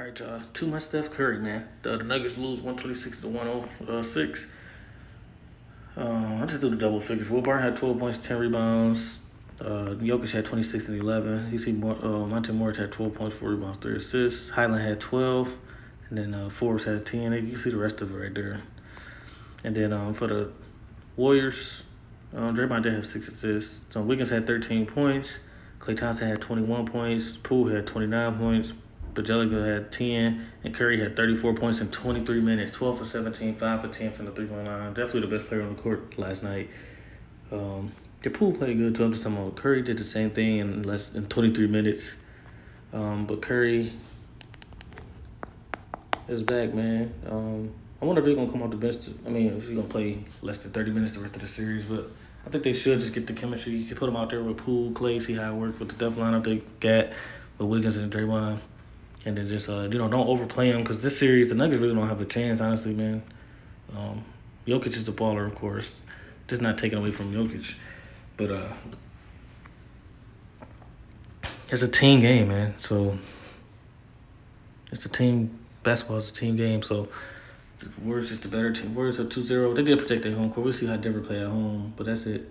All right, y'all. Too much Steph Curry, man. The, the Nuggets lose 126 to 106. Uh, I just do the double figures. Will Barton had 12 points, 10 rebounds. Uh, Jokic had 26 and 11. You see, uh, Monte Morris had 12 points, 4 rebounds, 3 assists. Hyland had 12. And then uh, Forbes had 10. You can see the rest of it right there. And then um, for the Warriors, um, Draymond did have 6 assists. So Wiggins had 13 points. Klay Thompson had 21 points. Poole had 29 points. Bjelica had 10, and Curry had 34 points in 23 minutes, 12 for 17, 5 for 10 from the three point line. Definitely the best player on the court last night. Um, the Poole played good too. I'm just talking about Curry did the same thing in less than 23 minutes. Um, but Curry is back, man. Um, I wonder if they're gonna come off the bench. To, I mean, if he's gonna play less than 30 minutes the rest of the series, but I think they should just get the chemistry. You can put them out there with Poole, Klay, see how it works with the depth lineup they got with Wiggins and Draymond and then just uh, you know don't overplay them because this series the Nuggets really don't have a chance. Honestly, man. Um, Jokic is the baller, of course. Just not taken away from Jokic, but uh, it's a team game, man. So it's a team basketball. It's a team game. So the Warriors is the better team. Warriors are 2-0. They did protect their home court. We'll see how Denver play at home, but that's it.